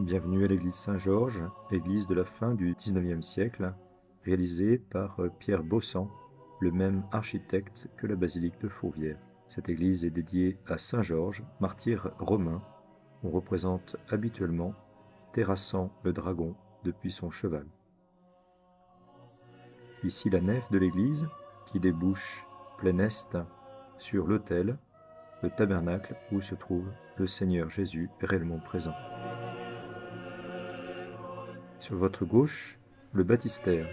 Bienvenue à l'église Saint-Georges, église de la fin du XIXe siècle, réalisée par euh, Pierre Bossan, le même architecte que la basilique de Fourvière. Cette église est dédiée à Saint Georges, martyr romain. On représente habituellement terrassant le dragon depuis son cheval. Ici la nef de l'église qui débouche plein est sur l'autel, le tabernacle où se trouve le Seigneur Jésus réellement présent. Sur votre gauche, le baptistère,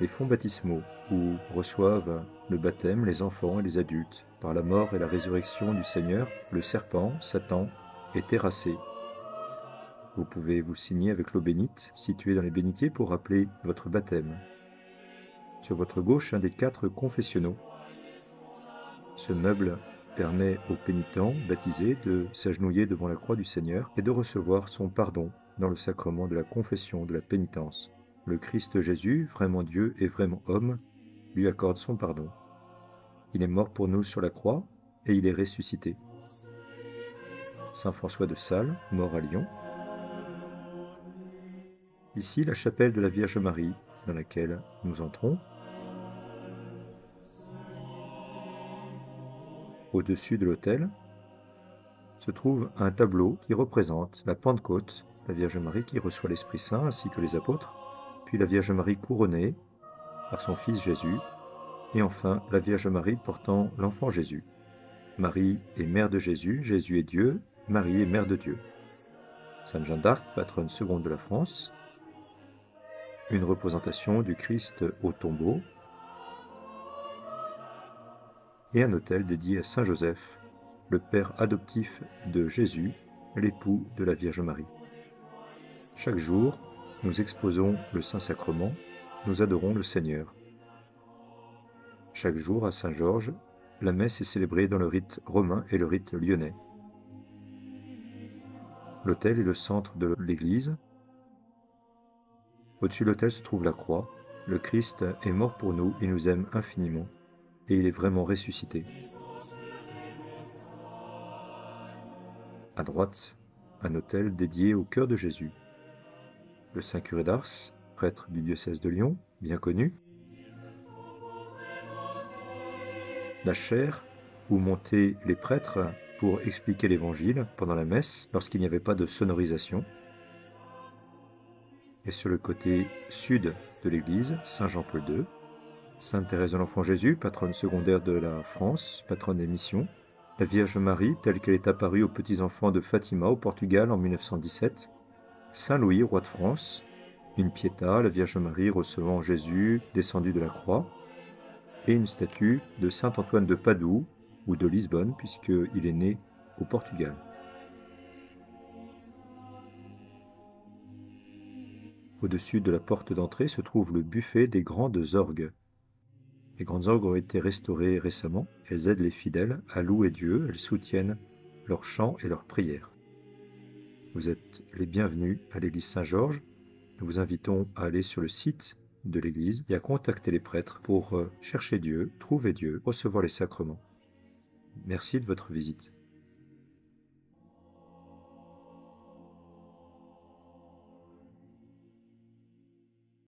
les fonds baptismaux, où reçoivent le baptême les enfants et les adultes. Par la mort et la résurrection du Seigneur, le serpent, Satan, est terrassé. Vous pouvez vous signer avec l'eau bénite située dans les bénitiers pour rappeler votre baptême. Sur votre gauche, un des quatre confessionnaux. Ce meuble permet aux pénitents baptisés de s'agenouiller devant la croix du Seigneur et de recevoir son pardon dans le sacrement de la confession de la pénitence. Le Christ Jésus, vraiment Dieu et vraiment homme, lui accorde son pardon. Il est mort pour nous sur la croix et il est ressuscité. Saint François de Sales, mort à Lyon. Ici, la chapelle de la Vierge Marie, dans laquelle nous entrons. Au-dessus de l'autel se trouve un tableau qui représente la Pentecôte la Vierge Marie qui reçoit l'Esprit Saint ainsi que les apôtres, puis la Vierge Marie couronnée par son Fils Jésus, et enfin la Vierge Marie portant l'enfant Jésus. Marie est mère de Jésus, Jésus est Dieu, Marie est mère de Dieu. Sainte Jeanne d'Arc, patronne seconde de la France, une représentation du Christ au tombeau, et un autel dédié à Saint Joseph, le père adoptif de Jésus, l'époux de la Vierge Marie. Chaque jour, nous exposons le Saint-Sacrement, nous adorons le Seigneur. Chaque jour, à Saint-Georges, la messe est célébrée dans le rite romain et le rite lyonnais. L'autel est le centre de l'église. Au-dessus de l'autel se trouve la croix. Le Christ est mort pour nous, il nous aime infiniment, et il est vraiment ressuscité. À droite, un autel dédié au cœur de Jésus le saint curé d'Ars, prêtre du diocèse de Lyon, bien connu. La chaire où montaient les prêtres pour expliquer l'évangile pendant la messe lorsqu'il n'y avait pas de sonorisation. Et sur le côté sud de l'église, Saint Jean-Paul II, Sainte Thérèse de l'Enfant Jésus, patronne secondaire de la France, patronne des missions, la Vierge Marie, telle qu'elle est apparue aux petits-enfants de Fatima au Portugal en 1917, Saint Louis, roi de France, une Pietà, la Vierge Marie recevant Jésus descendu de la croix, et une statue de Saint Antoine de Padoue ou de Lisbonne, puisqu'il est né au Portugal. Au-dessus de la porte d'entrée se trouve le buffet des grandes orgues. Les grandes orgues ont été restaurées récemment. Elles aident les fidèles à louer Dieu, elles soutiennent leurs chants et leurs prières. Vous êtes les bienvenus à l'église Saint-Georges. Nous vous invitons à aller sur le site de l'église et à contacter les prêtres pour euh, chercher Dieu, trouver Dieu, recevoir les sacrements. Merci de votre visite.